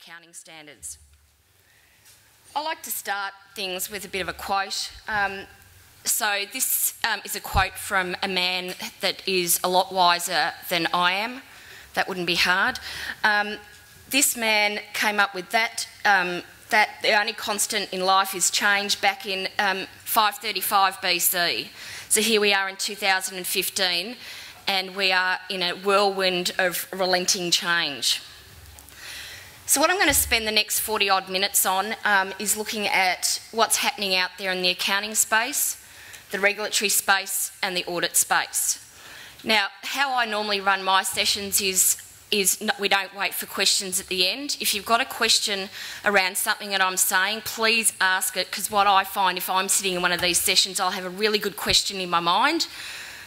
accounting standards. I like to start things with a bit of a quote. Um, so, this um, is a quote from a man that is a lot wiser than I am. That wouldn't be hard. Um, this man came up with that, um, that the only constant in life is change back in um, 535 BC. So, here we are in 2015, and we are in a whirlwind of relenting change. So, what I'm going to spend the next 40 odd minutes on um, is looking at what's happening out there in the accounting space, the regulatory space, and the audit space. Now, how I normally run my sessions is is not, we don't wait for questions at the end. If you've got a question around something that I'm saying, please ask it because what I find if I'm sitting in one of these sessions, I'll have a really good question in my mind,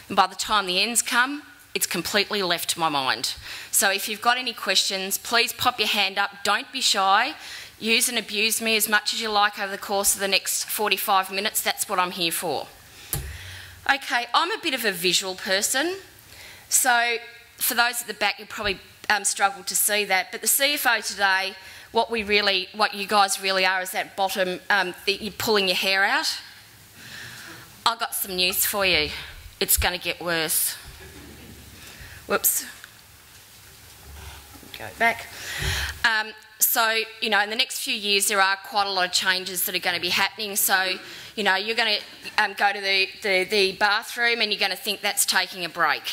and by the time the ends come, it's completely left my mind. So if you've got any questions, please pop your hand up. Don't be shy. Use and abuse me as much as you like over the course of the next 45 minutes. That's what I'm here for. Okay, I'm a bit of a visual person. So for those at the back, you probably um, struggle to see that. But the CFO today, what we really, what you guys really are, is that bottom. Um, you're pulling your hair out. I've got some news for you. It's going to get worse. Whoops. Go back. Um, so, you know, in the next few years, there are quite a lot of changes that are going to be happening. So, you know, you're going to um, go to the, the, the, bathroom and you're going to think that's taking a break.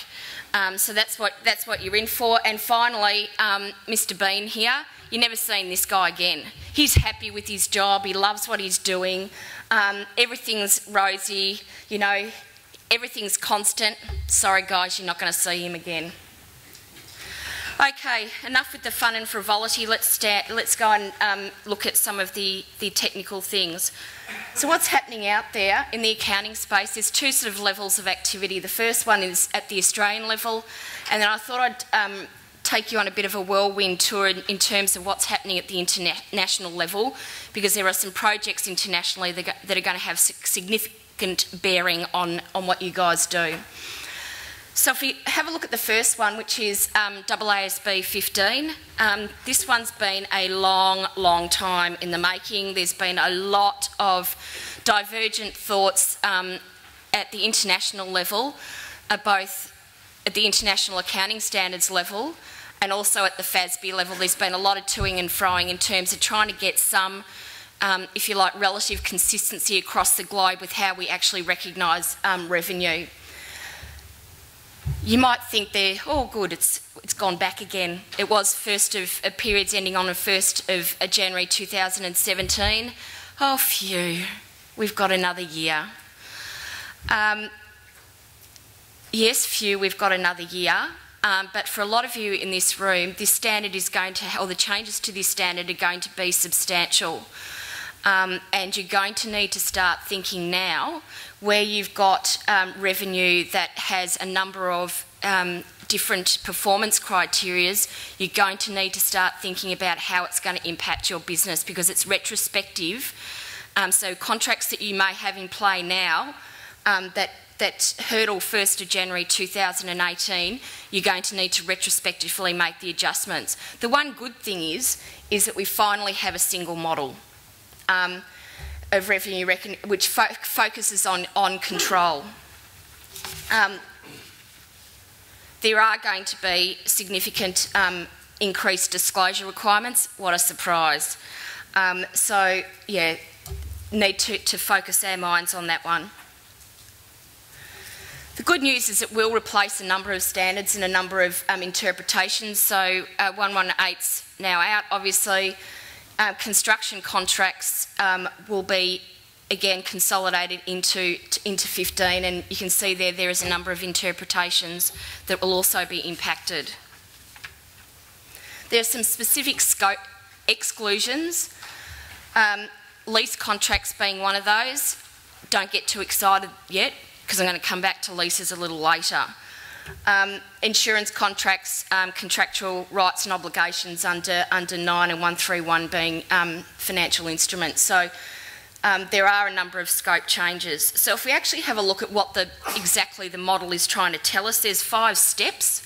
Um, so that's what, that's what you're in for. And finally, um, Mr Bean here, you've never seen this guy again. He's happy with his job, he loves what he's doing, um, everything's rosy, you know, Everything's constant. Sorry, guys, you're not going to see him again. Okay, enough with the fun and frivolity. Let's, start, let's go and um, look at some of the, the technical things. So, what's happening out there in the accounting space? There's two sort of levels of activity. The first one is at the Australian level, and then I thought I'd um, take you on a bit of a whirlwind tour in, in, terms of what's happening at the international level, because there are some projects internationally that, that are going to have significant significant bearing on, on what you guys do. So if we have a look at the first one, which is um, AASB 15, um, this one's been a long, long time in the making. There's been a lot of divergent thoughts um, at the international level, uh, both at the international accounting standards level and also at the FASB level. There's been a lot of toing and froing in terms of trying to get some um, if you like, relative consistency across the globe with how we actually recognise um, revenue. You might think they're, oh good, it's, it's gone back again. It was first of uh, periods ending on the 1st of uh, January 2017. Oh phew, we've got another year. Um, yes, phew, we've got another year. Um, but for a lot of you in this room, this standard is going to, or the changes to this standard are going to be substantial. Um, and you're going to need to start thinking now where you've got um, revenue that has a number of um, different performance criterias, you're going to need to start thinking about how it's going to impact your business because it's retrospective. Um, so contracts that you may have in play now um, that that hurdle 1st of January 2018, you're going to need to retrospectively make the adjustments. The one good thing is, is that we finally have a single model um, of revenue which fo focuses on, on control. Um, there are going to be significant um, increased disclosure requirements. What a surprise. Um, so, yeah, need to, to focus our minds on that one. The good news is it will replace a number of standards and a number of um, interpretations. So uh, 118's now out, obviously. Uh, construction contracts um, will be again consolidated into into 15 and you can see there there is a number of interpretations that will also be impacted. There are some specific scope exclusions, um, lease contracts being one of those. Don't get too excited yet because I'm going to come back to leases a little later. Um, insurance contracts, um, contractual rights and obligations under, under 9 and 131 being um, financial instruments. So um, there are a number of scope changes. So if we actually have a look at what the, exactly the model is trying to tell us, there's five steps.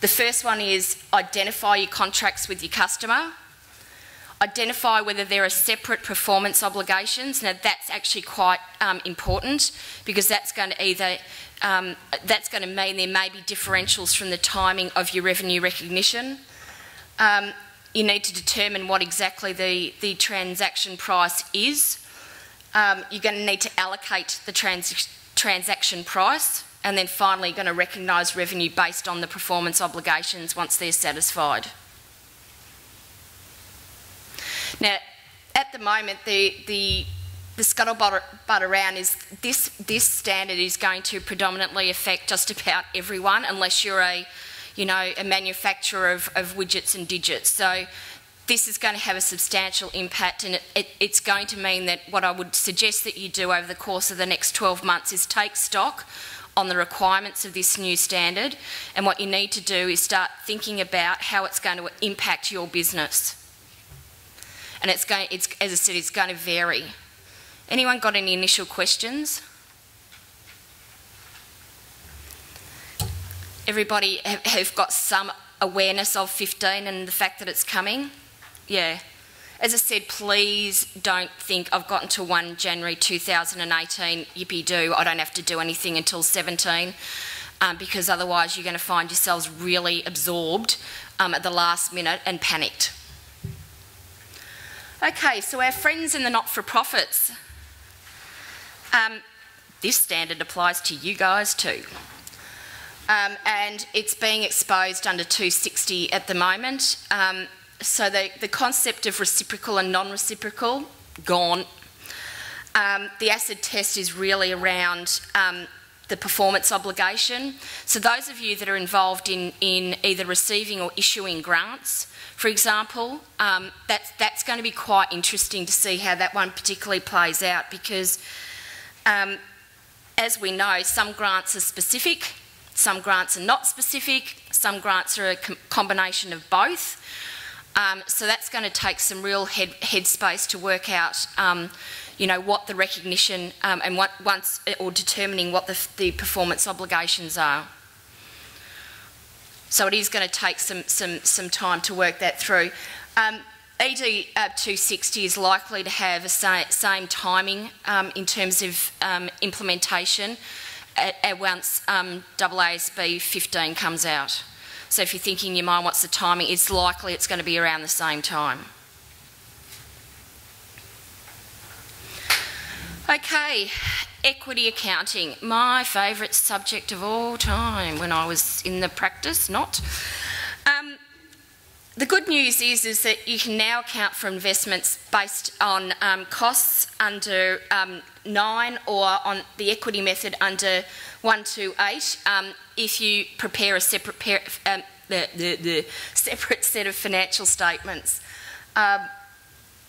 The first one is identify your contracts with your customer. Identify whether there are separate performance obligations. Now that's actually quite um, important because that's going to either um, that's going to mean there may be differentials from the timing of your revenue recognition. Um, you need to determine what exactly the, the transaction price is. Um, you're going to need to allocate the trans transaction price and then finally you're going to recognise revenue based on the performance obligations once they're satisfied. Now, at the moment, the, the, the scuttlebutt around is this, this standard is going to predominantly affect just about everyone unless you're a, you know, a manufacturer of, of widgets and digits. So this is going to have a substantial impact and it, it, it's going to mean that what I would suggest that you do over the course of the next 12 months is take stock on the requirements of this new standard and what you need to do is start thinking about how it's going to impact your business and it's going, it's, as I said, it's going to vary. Anyone got any initial questions? Everybody have, have got some awareness of 15 and the fact that it's coming? Yeah. As I said, please don't think I've gotten to 1 January 2018, yippee do, I don't have to do anything until 17, um, because otherwise you're going to find yourselves really absorbed um, at the last minute and panicked. Okay, so our friends in the not-for-profits. Um, this standard applies to you guys too. Um, and it's being exposed under 260 at the moment. Um, so the, the concept of reciprocal and non-reciprocal, gone. Um, the acid test is really around um, the performance obligation. So those of you that are involved in, in either receiving or issuing grants, for example, um, that's, that's going to be quite interesting to see how that one particularly plays out because, um, as we know, some grants are specific, some grants are not specific, some grants are a com combination of both. Um, so that's going to take some real head, headspace to work out, um, you know, what the recognition um, and what once or determining what the, the performance obligations are. So it is going to take some, some, some time to work that through. Um, ED uh, 260 is likely to have a sa same timing um, in terms of um, implementation at, at once um, AASB 15 comes out. So if you're thinking in your mind what's the timing, it's likely it's going to be around the same time. Okay, equity accounting, my favourite subject of all time when I was in the practice, not. Um, the good news is, is that you can now account for investments based on um, costs under um, 9 or on the equity method under 128 um, if you prepare a separate, pair, um, the, the, the, separate set of financial statements. Um,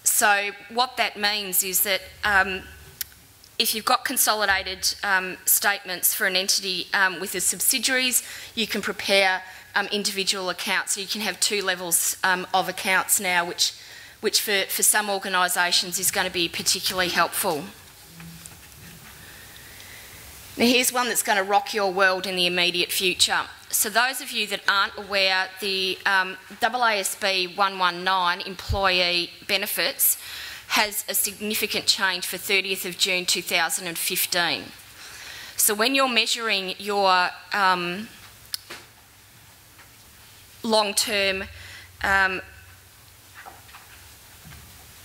so what that means is that um, if you've got consolidated um, statements for an entity um, with the subsidiaries, you can prepare um, individual accounts. So you can have two levels um, of accounts now, which, which for, for some organisations is going to be particularly helpful. Now here's one that's going to rock your world in the immediate future. So those of you that aren't aware, the um, AASB 119 employee benefits has a significant change for 30th of June 2015. So when you're measuring your um, long-term um,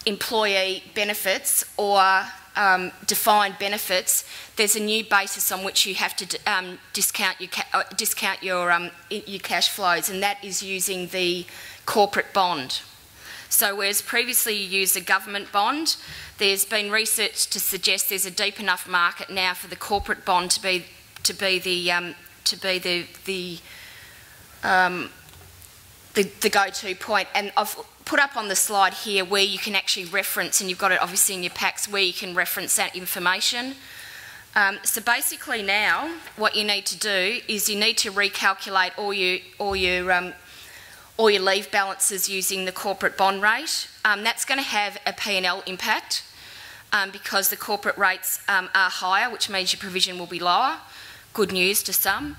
employee benefits or um, defined benefits, there's a new basis on which you have to um, discount your uh, discount your um, your cash flows, and that is using the corporate bond. So whereas previously you used a government bond, there's been research to suggest there's a deep enough market now for the corporate bond to be to be the um, to be the the, um, the, the go-to point. And I've put up on the slide here where you can actually reference, and you've got it obviously in your packs, where you can reference that information. Um, so basically now, what you need to do is you need to recalculate all your all your um, or your leave balances using the corporate bond rate. Um, that's going to have a P&L impact um, because the corporate rates um, are higher, which means your provision will be lower. Good news to some.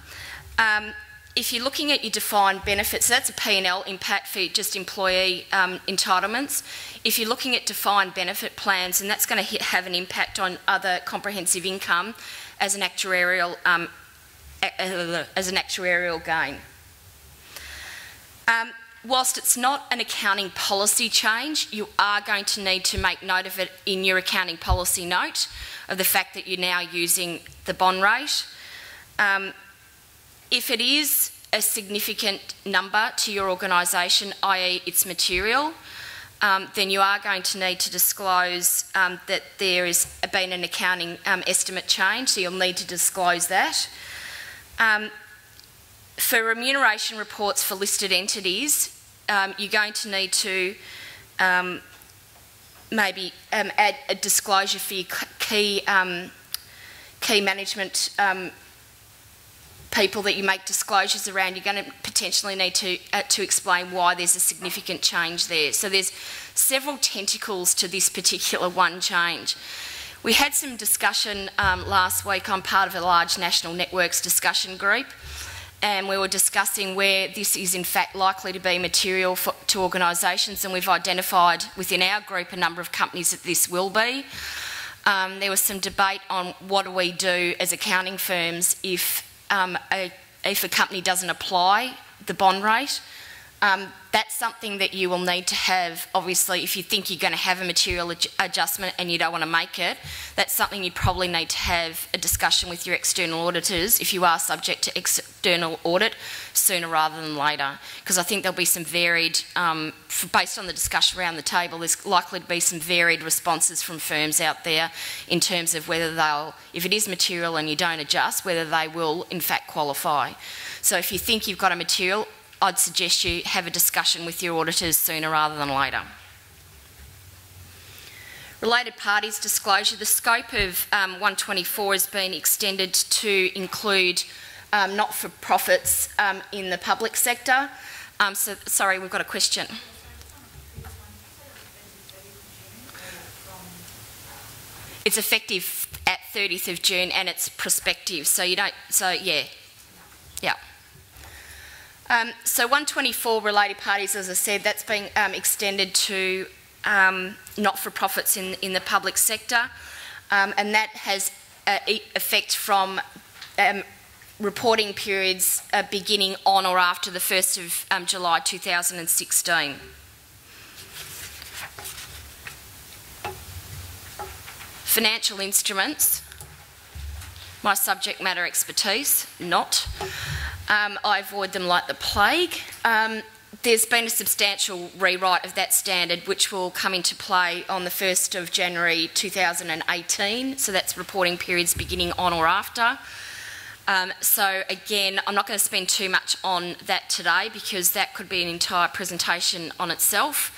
Um, if you're looking at your defined benefits, that's a P&L impact for just employee um, entitlements. If you're looking at defined benefit plans, and that's going to have an impact on other comprehensive income as an actuarial um, as an actuarial gain. Um, whilst it's not an accounting policy change, you are going to need to make note of it in your accounting policy note of the fact that you're now using the bond rate. Um, if it is a significant number to your organisation, i.e. it's material, um, then you are going to need to disclose um, that there has been an accounting um, estimate change, so you'll need to disclose that. For remuneration reports for listed entities, um, you're going to need to um, maybe um, add a disclosure for your key, um, key management um, people that you make disclosures around. You're going to potentially need to, uh, to explain why there's a significant change there. So there's several tentacles to this particular one change. We had some discussion um, last week. I'm part of a large national networks discussion group and we were discussing where this is in fact likely to be material for, to organisations and we've identified within our group a number of companies that this will be. Um, there was some debate on what do we do as accounting firms if, um, a, if a company doesn't apply the bond rate. Um, that's something that you will need to have, obviously, if you think you're going to have a material ad adjustment and you don't want to make it, that's something you probably need to have a discussion with your external auditors if you are subject to external audit sooner rather than later. Because I think there'll be some varied, um, based on the discussion around the table, there's likely to be some varied responses from firms out there in terms of whether they'll, if it is material and you don't adjust, whether they will in fact qualify. So if you think you've got a material, I'd suggest you have a discussion with your auditors sooner rather than later. Related parties disclosure, the scope of um, 124 has been extended to include um, not-for-profits um, in the public sector. Um, so, sorry, we've got a question. It's effective at 30th of June and it's prospective, so you don't, so yeah, yeah. Um, so 124 related parties, as I said, that's been um, extended to um, not-for-profits in, in the public sector, um, and that has uh, effect from um, reporting periods uh, beginning on or after the 1st of um, July 2016. Financial instruments, my subject matter expertise, not. Um, I avoid them like the plague. Um, there's been a substantial rewrite of that standard which will come into play on the 1st of January 2018, so that's reporting periods beginning on or after. Um, so again, I'm not going to spend too much on that today because that could be an entire presentation on itself.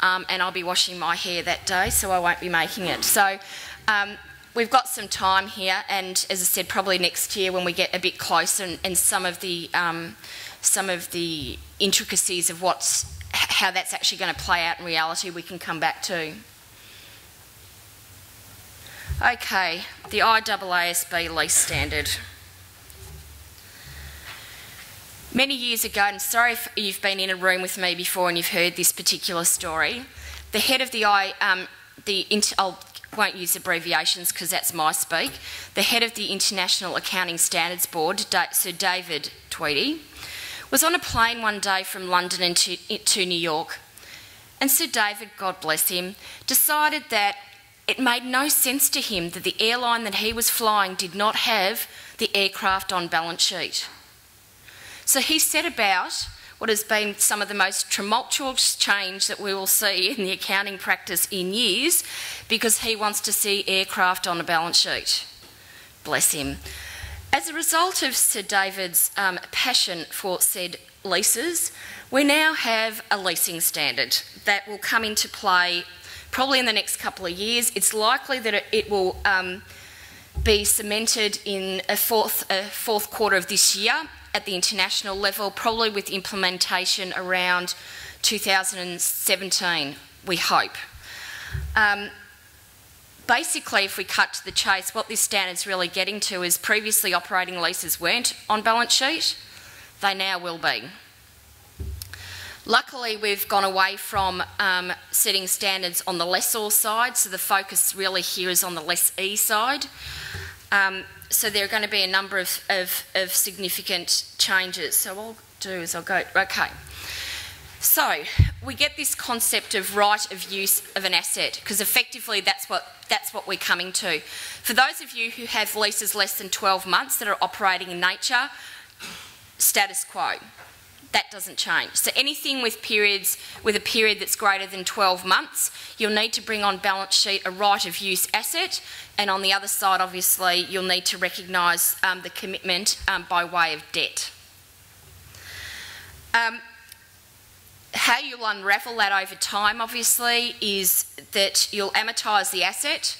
Um, and I'll be washing my hair that day, so I won't be making it. So um, we've got some time here, and as I said, probably next year when we get a bit closer and, and some of the um, some of the intricacies of what's how that's actually going to play out in reality, we can come back to. Okay, the IAASB lease standard. Many years ago, and sorry if you've been in a room with me before and you've heard this particular story, the head of the I, um, the I'll won't use abbreviations because that's my speak, the head of the International Accounting Standards Board, Sir David Tweedie, was on a plane one day from London into, to New York. And Sir David, God bless him, decided that it made no sense to him that the airline that he was flying did not have the aircraft on balance sheet. So he set about what has been some of the most tumultuous change that we will see in the accounting practice in years because he wants to see aircraft on a balance sheet. Bless him. As a result of Sir David's um, passion for said leases, we now have a leasing standard that will come into play probably in the next couple of years. It's likely that it, will um, be cemented in a fourth, a fourth quarter of this year at the international level, probably with implementation around 2017, we hope. Um, basically, if we cut to the chase, what this standard's really getting to is previously operating leases weren't on balance sheet. They now will be. Luckily, we've gone away from um, setting standards on the lessor side, so the focus really here is on the lessee side. Um, so there are going to be a number of, of, of significant changes. So what I'll do is I'll go, okay. So we get this concept of right of use of an asset because effectively that's what that's what we're coming to. For those of you who have leases less than 12 months that are operating in nature, status quo. That doesn't change. So anything with periods with a period that's greater than 12 months, you'll need to bring on balance sheet a right of use asset, and on the other side, obviously, you'll need to recognise um, the commitment um, by way of debt. Um, how you'll unravel that over time, obviously, is that you'll amortise the asset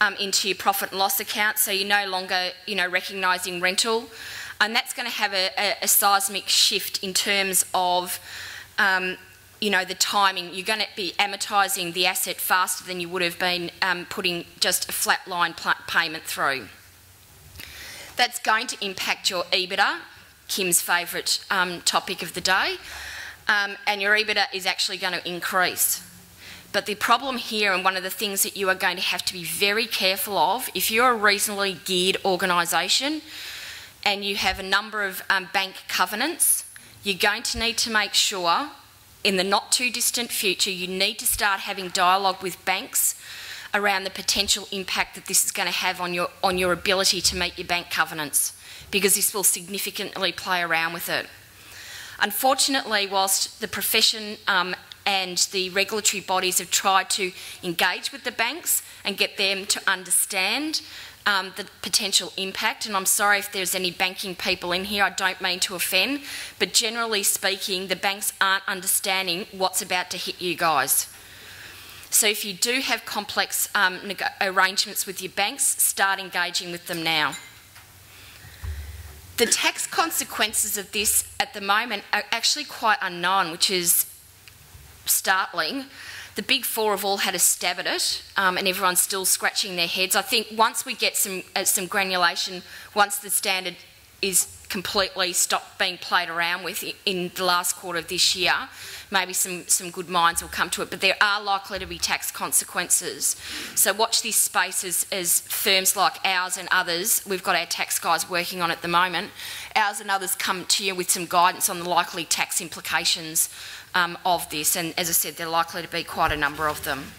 um, into your profit and loss account, so you're no longer, you know, recognising rental, and that's going to have a, a, a, seismic shift in terms of, um, you know, the timing. You're going to be amortising the asset faster than you would have been um, putting just a flat line payment through. That's going to impact your EBITDA, Kim's favourite um, topic of the day um, and your EBITDA is actually going to increase. But the problem here, and one of the things that you are going to have to be very careful of, if you're a reasonably geared organisation and you have a number of um, bank covenants, you're going to need to make sure in the not too distant future you need to start having dialogue with banks around the potential impact that this is going to have on your, on your ability to meet your bank covenants because this will significantly play around with it. Unfortunately, whilst the profession um, and the regulatory bodies have tried to engage with the banks and get them to understand um, the potential impact. And I'm sorry if there's any banking people in here, I don't mean to offend, but generally speaking, the banks aren't understanding what's about to hit you guys. So if you do have complex um, arrangements with your banks, start engaging with them now. The tax consequences of this at the moment are actually quite unknown, which is startling. The big four have all had a stab at it, um, and everyone's still scratching their heads. I think once we get some uh, some granulation, once the standard is completely stopped being played around with in the last quarter of this year, maybe some, some good minds will come to it, but there are likely to be tax consequences. So watch this space as, as firms like ours and others, we've got our tax guys working on at the moment, ours and others come to you with some guidance on the likely tax implications um, of this, and as I said, there are likely to be quite a number of them.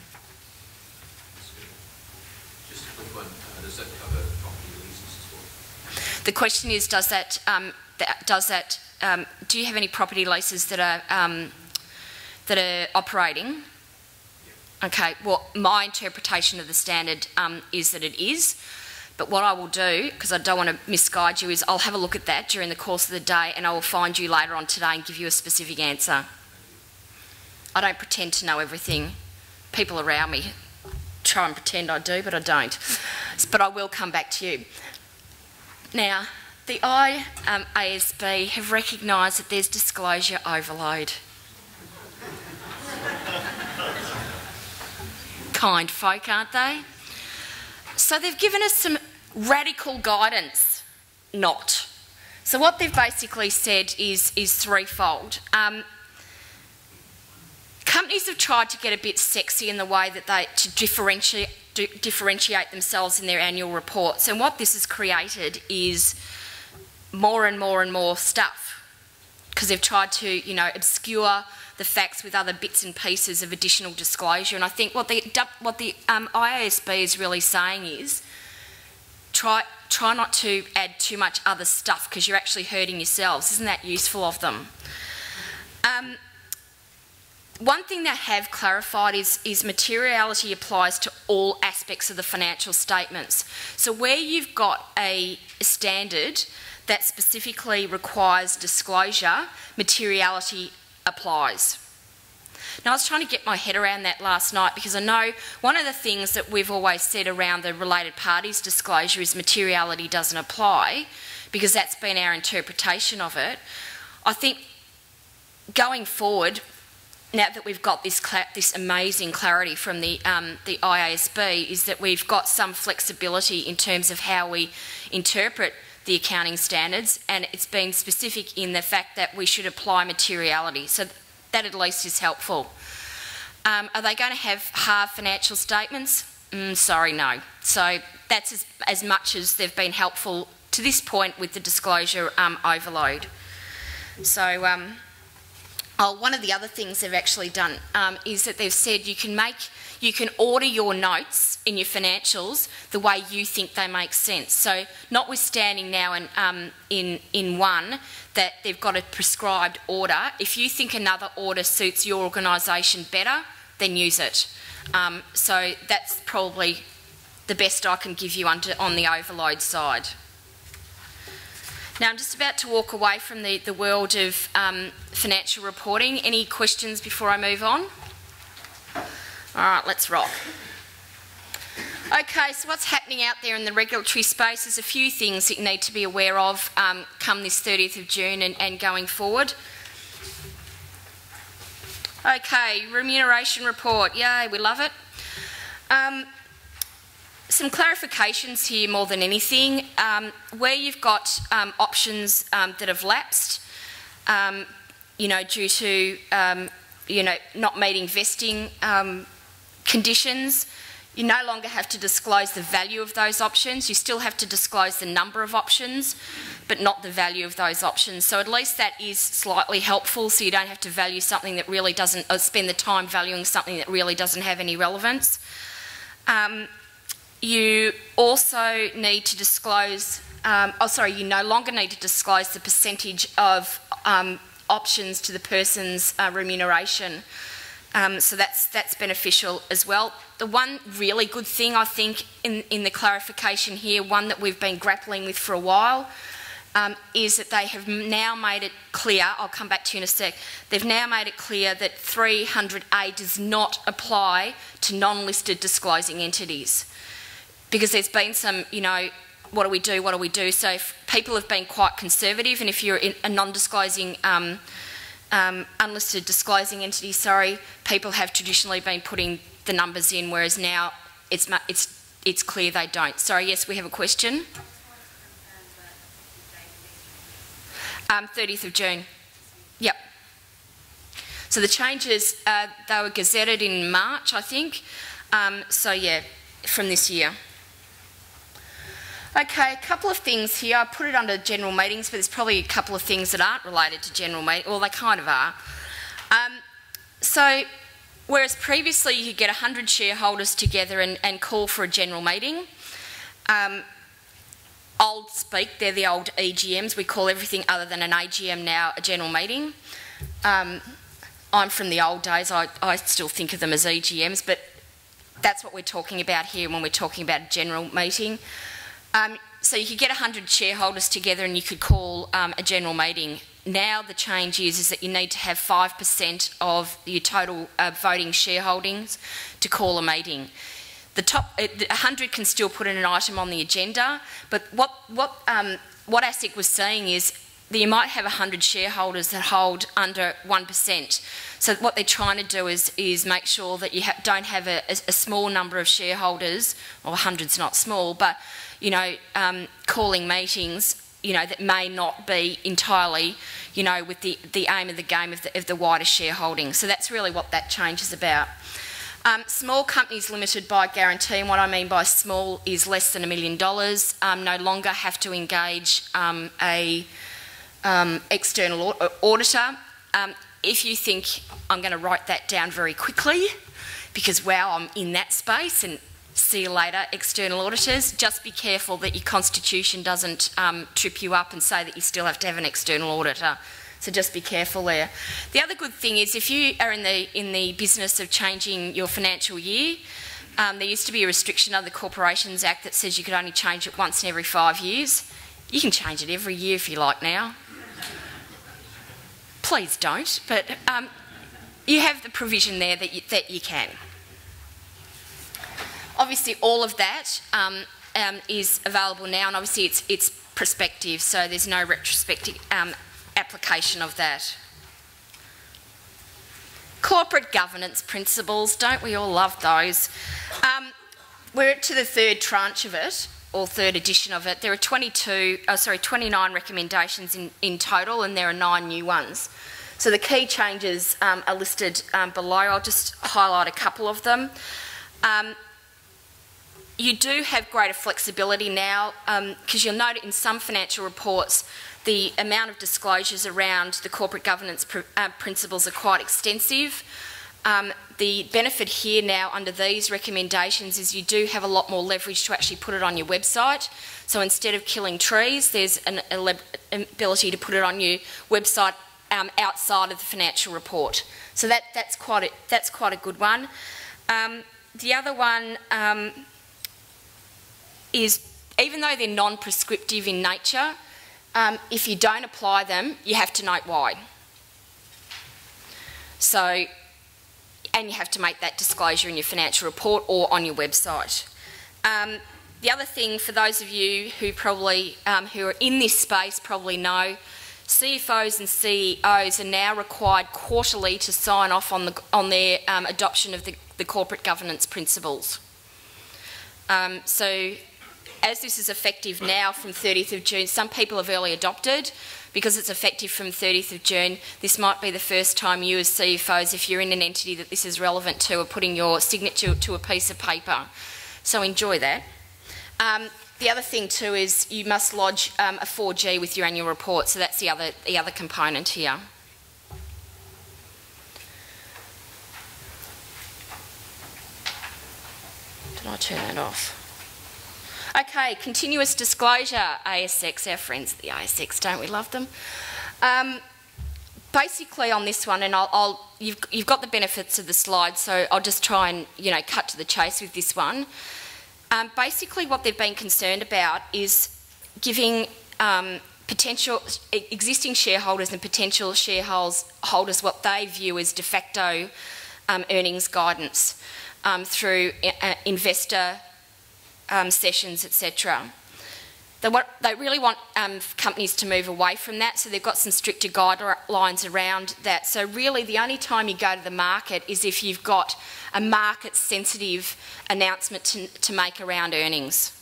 The question is, does that, um, that does that um, do you have any property leases that are um, that are operating. Okay, well, my interpretation of the standard um, is that it is. But what I will do, because I don't want to misguide you, is I'll have a look at that during the course of the day and I will find you later on today and give you a specific answer. I don't pretend to know everything. People around me try and pretend I do, but I don't. But I will come back to you. Now, the IASB um, have recognised that there's disclosure overload. kind folk, aren't they? So they've given us some radical guidance, not. So what they've basically said is, is threefold. Um, companies have tried to get a bit sexy in the way that they to differentiate differentiate themselves in their annual reports, and what this has created is more and more and more stuff because they've tried to, you know, obscure the facts with other bits and pieces of additional disclosure. And I think what the, what the um, IASB is really saying is try, try not to add too much other stuff because you're actually hurting yourselves. Isn't that useful of them? Um, one thing they have clarified is, is materiality applies to all aspects of the financial statements. So where you've got a standard that specifically requires disclosure, materiality applies. Now, I was trying to get my head around that last night because I know one of the things that we've always said around the related parties disclosure is materiality doesn't apply because that's been our interpretation of it. I think going forward, now that we've got this, this amazing clarity from the, um, the IASB, is that we've got some flexibility in terms of how we interpret the accounting standards, and it's been specific in the fact that we should apply materiality. So that at least is helpful. Um, are they going to have hard financial statements? Mm, sorry, no. So that's as, as, much as they've been helpful to this point with the disclosure um, overload. So, um, oh, one of the other things they've actually done um, is that they've said you can make, you can order your notes in your financials the way you think they make sense. So, notwithstanding now in, um, in, in one that they've got a prescribed order, if you think another order suits your organisation better, then use it. Um, so that's probably the best I can give you under, on the overload side. Now I'm just about to walk away from the, the world of um, financial reporting. Any questions before I move on? All right, let's rock. Okay, so what's happening out there in the regulatory space? There's a few things that you need to be aware of um, come this 30th of June and, and going forward. Okay, remuneration report. Yay, we love it. Um, some clarifications here more than anything. Um, where you've got um, options um, that have lapsed, um, you know, due to, um, you know, not meeting vesting conditions, you no longer have to disclose the value of those options. You still have to disclose the number of options, but not the value of those options. So at least that is slightly helpful so you don't have to value something that really doesn't, or spend the time valuing something that really doesn't have any relevance. Um, you also need to disclose, um, oh sorry, you no longer need to disclose the percentage of um, options to the person's uh, remuneration. Um, so that's, that's beneficial as well. The one really good thing I think in, in the clarification here, one that we've been grappling with for a while, um, is that they have now made it clear, I'll come back to you in a sec, they've now made it clear that 300A does not apply to non-listed disclosing entities. Because there's been some, you know, what do we do, what do we do? So people have been quite conservative and if you're a non-disclosing um, um, unlisted disclosing entity, sorry, people have traditionally been putting the numbers in, whereas now it's, it's, it's clear they don't. Sorry, yes, we have a question. Um, 30th of June. Yep. So the changes, uh, they were gazetted in March, I think. Um, so yeah, from this year. Okay, a couple of things here. I put it under general meetings, but there's probably a couple of things that aren't related to general meetings. Well, they kind of are. Um, so, whereas previously you could get 100 shareholders together and, and call for a general meeting, um, old speak, they're the old EGMs. We call everything other than an AGM now a general meeting. Um, I'm from the old days, I, I still think of them as EGMs, but that's what we're talking about here when we're talking about a general meeting. Um, so you could get 100 shareholders together and you could call um, a general meeting. Now the change is, is that you need to have 5% of your total uh, voting shareholdings to call a meeting. The top, uh, 100 can still put in an item on the agenda, but what, what, um, what ASIC was saying is that you might have 100 shareholders that hold under 1%. So what they're trying to do is, is make sure that you ha don't have a, a, small number of shareholders, or well, 100's not small, but you know, um, calling meetings, you know, that may not be entirely, you know, with the, the aim of the game of the, of the wider shareholding. So that's really what that change is about. Um, small companies limited by guarantee, and what I mean by small is less than a million dollars, um, no longer have to engage um, a um, external auditor. Um, if you think I'm going to write that down very quickly, because wow, I'm in that space and see you later, external auditors. Just be careful that your constitution doesn't um, trip you up and say that you still have to have an external auditor. So just be careful there. The other good thing is if you are in the, in the business of changing your financial year, um, there used to be a restriction under the Corporations Act that says you could only change it once in every five years. You can change it every year if you like now. Please don't, but um, you have the provision there that you, that you can. Obviously, all of that um, um, is available now, and obviously it's, it's prospective, so there's no retrospective um, application of that. Corporate governance principles, don't we all love those? Um, we're to the third tranche of it. Or third edition of it. There are 22, oh, sorry, 29 recommendations in, in total, and there are nine new ones. So the key changes um, are listed um, below. I'll just highlight a couple of them. Um, you do have greater flexibility now because um, you'll note in some financial reports the amount of disclosures around the corporate governance pr uh, principles are quite extensive. Um, the benefit here now under these recommendations is you do have a lot more leverage to actually put it on your website. So instead of killing trees, there's an, ability to put it on your website um, outside of the financial report. So that, that's, quite a, that's quite a good one. Um, the other one um, is even though they're non-prescriptive in nature, um, if you don't apply them, you have to note why. So, and you have to make that disclosure in your financial report or on your website. Um, the other thing for those of you who probably um, who are in this space probably know CFOs and CEOs are now required quarterly to sign off on, the, on their um, adoption of the, the, corporate governance principles. Um, so as this is effective now from 30th of June, some people have early adopted because it's effective from 30th of June. This might be the first time you as CFOs, if you're in an entity that this is relevant to, are putting your signature to a piece of paper. So enjoy that. Um, the other thing too is you must lodge um, a 4G with your annual report, so that's the other, the other component here. Did I turn that off? Okay, continuous disclosure, ASX, our friends at the ASX, don't we love them? Um, basically on this one, and I'll, I'll, you've, you've got the benefits of the slide, so I'll just try and you know cut to the chase with this one. Um, basically, what they've been concerned about is giving um, potential existing shareholders and potential shareholders what they view as de facto um, earnings guidance um, through uh, investor um, sessions, etc. They, they, really want um, companies to move away from that, so they've got some stricter guidelines around that. So really, the only time you go to the market is if you've got a market-sensitive announcement to, to, make around earnings.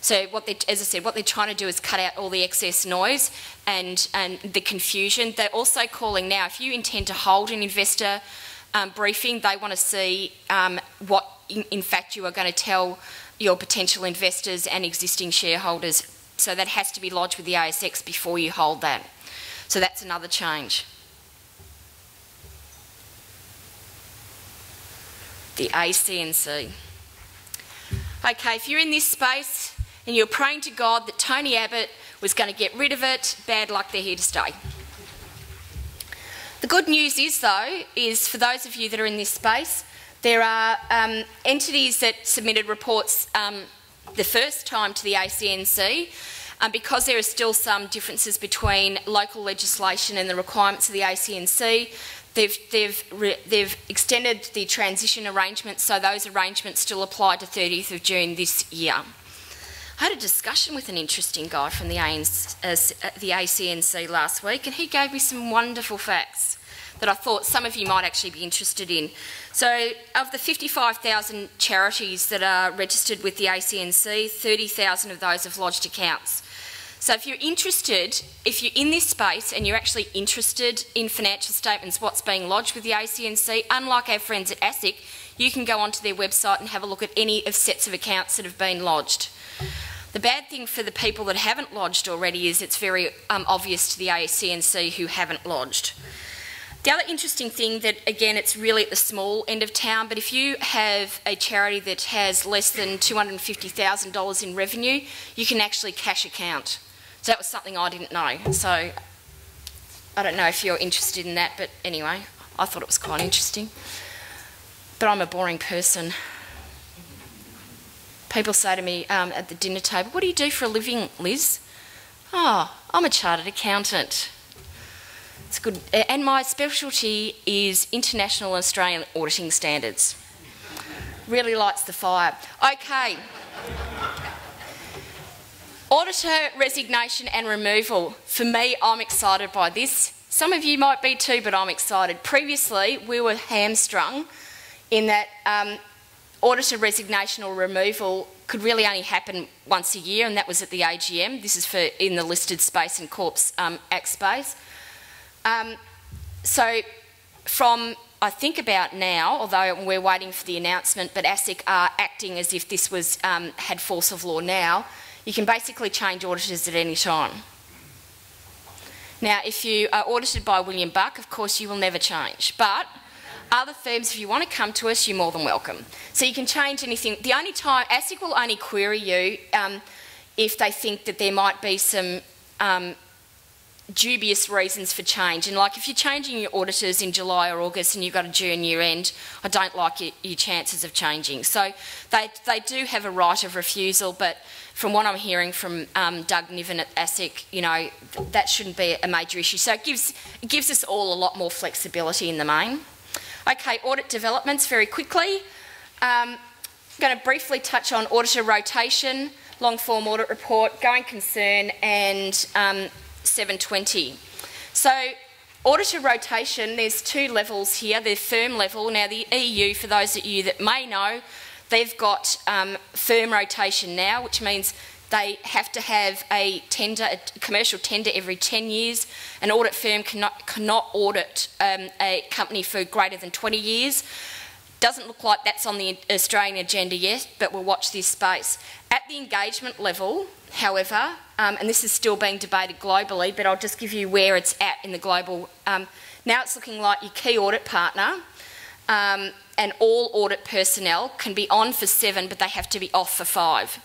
So what they, as I said, what they're trying to do is cut out all the excess noise and, and the confusion. They're also calling now, if you intend to hold an investor um, briefing, they want to see um, what in, in fact you are going to tell your potential investors and existing shareholders. So that has to be lodged with the ASX before you hold that. So that's another change. The ACNC. Okay, if you're in this space and you're praying to God that Tony Abbott was going to get rid of it, bad luck, they're here to stay. The good news is, though, is for those of you that are in this space, there are um, entities that submitted reports um, the first time to the ACNC. Um, because there are still some differences between local legislation and the requirements of the ACNC, they've, they've, they've extended the transition arrangements so those arrangements still apply to 30th of June this year. I had a discussion with an interesting guy from the, ANC, uh, the ACNC last week and he gave me some wonderful facts that I thought some of you might actually be interested in. So, of the 55,000 charities that are registered with the ACNC, 30,000 of those have lodged accounts. So, if you're interested, if you're in this space and you're actually interested in financial statements, what's being lodged with the ACNC, unlike our friends at ASIC, you can go onto their website and have a look at any of sets of accounts that have been lodged. The bad thing for the people that haven't lodged already is it's very um, obvious to the ACNC who haven't lodged. The other interesting thing that, again, it's really at the small end of town, but if you have a charity that has less than $250,000 in revenue, you can actually cash account. So that was something I didn't know. So I don't know if you're interested in that, but anyway, I thought it was quite interesting. But I'm a boring person. People say to me um, at the dinner table, What do you do for a living, Liz? Oh, I'm a chartered accountant. It's good. And my specialty is international Australian auditing standards. Really lights the fire. Okay. Auditor resignation and removal. For me, I'm excited by this. Some of you might be too, but I'm excited. Previously, we were hamstrung in that um, auditor resignation or removal could really only happen once a year, and that was at the AGM. This is for in the listed space and Corps um, Act space. Um, so from I think about now, although we're waiting for the announcement, but ASIC are acting as if this was um, had force of law now. You can basically change auditors at any time. Now, if you are audited by William Buck, of course, you will never change. But other firms, if you want to come to us, you're more than welcome. So you can change anything. The only time ASIC will only query you um, if they think that there might be some um, dubious reasons for change. And like if you're changing your auditors in July or August and you've got a June year end, I don't like your, your, chances of changing. So they, they do have a right of refusal, but from what I'm hearing from um, Doug Niven at ASIC, you know, th that shouldn't be a major issue. So it gives, it gives us all a lot more flexibility in the main. Okay, audit developments very quickly. Um, I'm going to briefly touch on auditor rotation, long form audit report, going concern and um, 720. So auditor rotation, there's two levels here. There's firm level. Now the EU, for those of you that may know, they've got um, firm rotation now, which means they have to have a tender, a commercial tender every 10 years. An audit firm cannot, cannot audit um, a company for greater than 20 years. Doesn't look like that's on the Australian agenda yet, but we'll watch this space. At the engagement level, however, um, and this is still being debated globally, but I'll just give you where it's at in the global. Um, now it's looking like your key audit partner um, and all audit personnel can be on for seven, but they have to be off for five.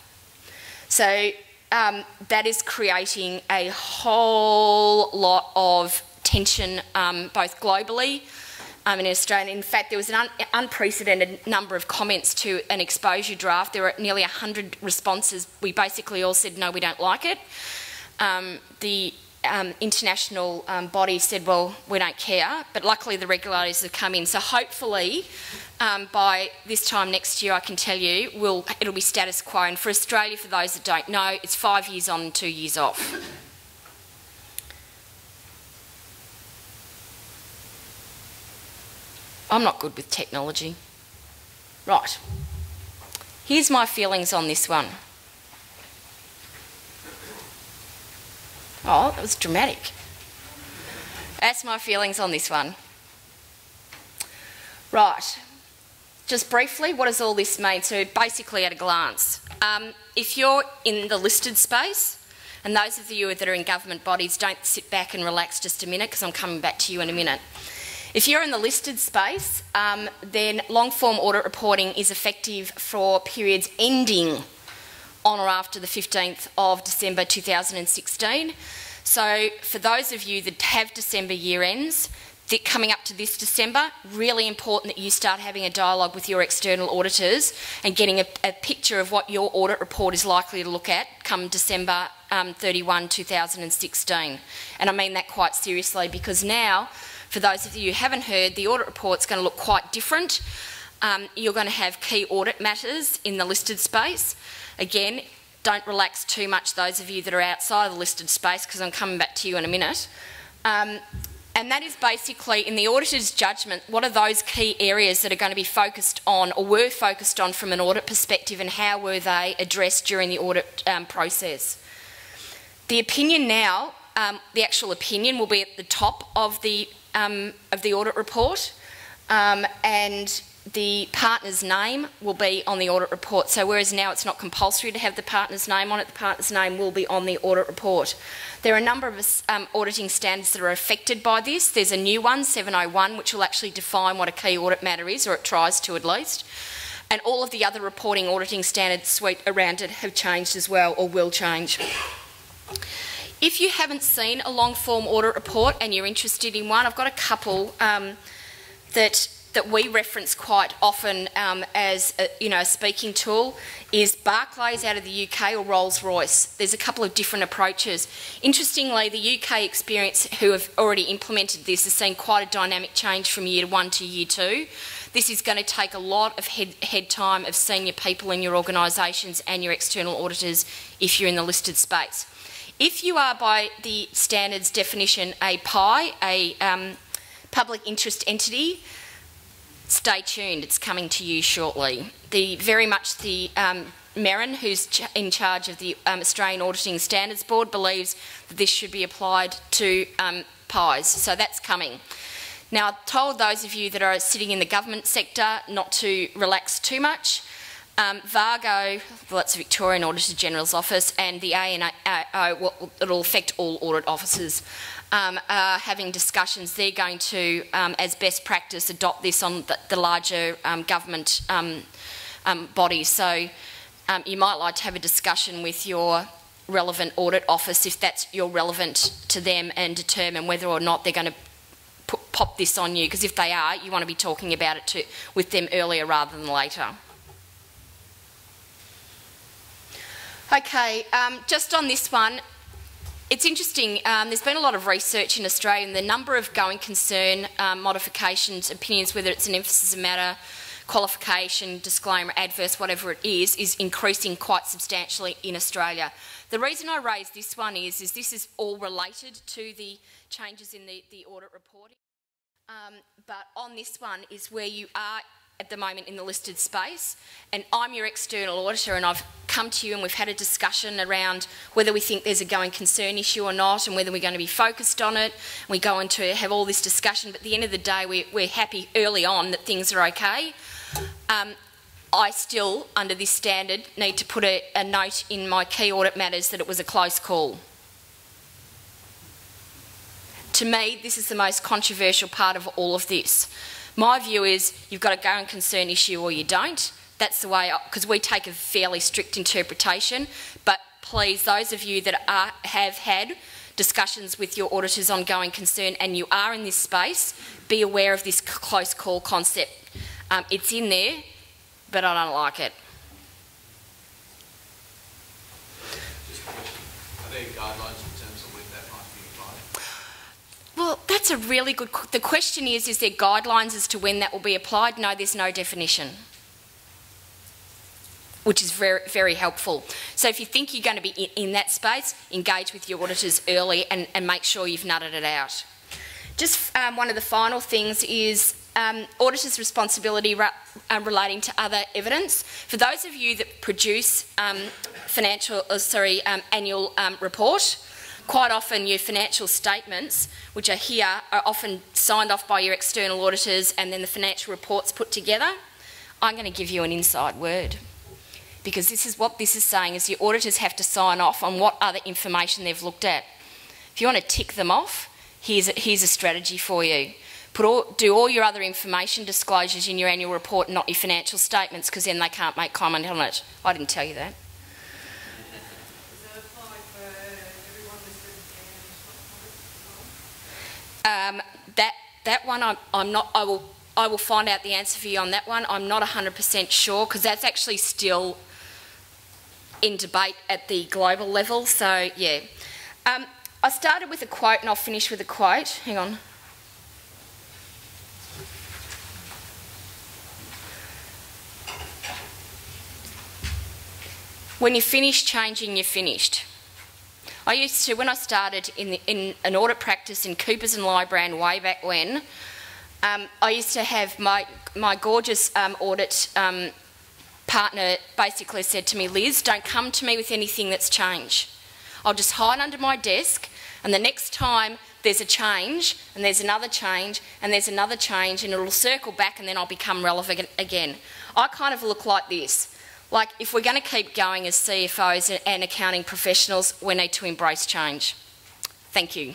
So um, that is creating a whole lot of tension um, both globally um, in Australia. In fact, there was an un unprecedented number of comments to an exposure draft. There were nearly 100 responses. We basically all said, no, we don't like it. Um, the um, international um, body said, well, we don't care, but luckily the regulators have come in. So hopefully um, by this time next year, I can tell you, we'll, it'll be status quo. And for Australia, for those that don't know, it's five years on and two years off. I'm not good with technology. Right. Here's my feelings on this one. Oh, that was dramatic. That's my feelings on this one. Right. Just briefly, what does all this mean? So, basically, at a glance, um, if you're in the listed space, and those of you that are in government bodies, don't sit back and relax just a minute because I'm coming back to you in a minute. If you're in the listed space, um, then long form audit reporting is effective for periods ending on or after the 15th of December 2016. So, for those of you that have December year ends, coming up to this December, really important that you start having a dialogue with your external auditors and getting a, a picture of what your audit report is likely to look at come December um, 31, 2016. And I mean that quite seriously because now for those of you who haven't heard, the audit report is going to look quite different. Um, you're going to have key audit matters in the listed space. Again, don't relax too much, those of you that are outside the listed space, because I'm coming back to you in a minute. Um, and that is basically, in the auditor's judgment, what are those key areas that are going to be focused on or were focused on from an audit perspective and how were they addressed during the audit um, process? The opinion now, um, the actual opinion will be at the top of the um, of the audit report, um, and the partner's name will be on the audit report. So whereas now it's not compulsory to have the partner's name on it, the partner's name will be on the audit report. There are a number of um, auditing standards that are affected by this. There's a new one, 701, which will actually define what a key audit matter is, or it tries to at least. And all of the other reporting auditing standards suite around it have changed as well, or will change. If you haven't seen a long form audit report and you're interested in one, I've got a couple um, that that we reference quite often um, as a, you know a speaking tool is Barclays out of the UK or Rolls Royce. There's a couple of different approaches. Interestingly, the UK experience who have already implemented this has seen quite a dynamic change from year one to year two. This is going to take a lot of head, head time of senior people in your organisations and your external auditors if you're in the listed space. If you are, by the standards definition, a PIE, a um, public interest entity, stay tuned. It's coming to you shortly. The very much the um, Merran, who's ch- in charge of the um, Australian Auditing Standards Board, believes that this should be applied to um, PIEs. So that's coming. Now, I've told those of you that are sitting in the government sector not to relax too much. Um, VAGO, well, that's the Victorian Auditor General's Office, and the ANO, well, it'll affect all audit officers, um, are having discussions. They're going to, um, as best practice, adopt this on the, the larger um, government um, um, bodies. So you might like to have a discussion with your relevant audit office if that's you're relevant to them and determine whether or not they're going to pop this on you because if they are you want to be talking about it to, with them earlier rather than later. Okay, um, just on this one, it's interesting. Um, there's been a lot of research in Australia, and the number of going concern um, modifications, opinions, whether it's an emphasis of matter, qualification, disclaimer, adverse, whatever it is, is increasing quite substantially in Australia. The reason I raise this one is, is this is all related to the changes in the, the audit reporting. Um, but on this one is where you are at the moment in the listed space, and I'm your external auditor, and I've come to you and we've had a discussion around whether we think there's a going concern issue or not, and whether we're going to be focused on it. We go on to have all this discussion, but at the end of the day, we, we're happy early on that things are okay. Um, I still, under this standard, need to put a, a note in my key audit matters that it was a close call. To me, this is the most controversial part of all of this. My view is you've got a going concern issue or you don't. That's the way, because we take a fairly strict interpretation. But please, those of you that are, have had discussions with your auditors on going concern and you are in this space, be aware of this close call concept. Um, it's in there, but I don't like it. Are there guidelines well, that's a really good. The question is: Is there guidelines as to when that will be applied? No, there's no definition, which is very, very helpful. So, if you think you're going to be in, in that space, engage with your auditors early and, and make sure you've nutted it out. Just um, one of the final things is um, auditors' responsibility uh, relating to other evidence. For those of you that produce um, financial, uh, sorry, um, annual um, report, quite often your financial statements, which are here, are often signed off by your external auditors and then the financial reports put together. I'm going to give you an inside word because this is what this is saying is your auditors have to sign off on what other information they've looked at. If you want to tick them off, here's a, here's a strategy for you. All, do all your other information disclosures in your annual report, not your financial statements, because then they can't make comment on it. I didn't tell you that. Um, that that one, I'm, I'm not. I will. I will find out the answer for you on that one. I'm not 100% sure because that's actually still in debate at the global level. So yeah, um, I started with a quote and I'll finish with a quote. Hang on. When you finish changing, you're finished. I used to, when I started in, the, in an audit practice in Coopers and Lybrand way back when, um, I used to have my, my gorgeous um, audit um, partner basically said to me, Liz, don't come to me with anything that's changed. I'll just hide under my desk, and the next time there's a change, and there's another change, and there's another change, and it'll circle back, and then I'll become relevant again. I kind of look like this. Like, if we're going to keep going as CFOs and accounting professionals, we need to embrace change. Thank you.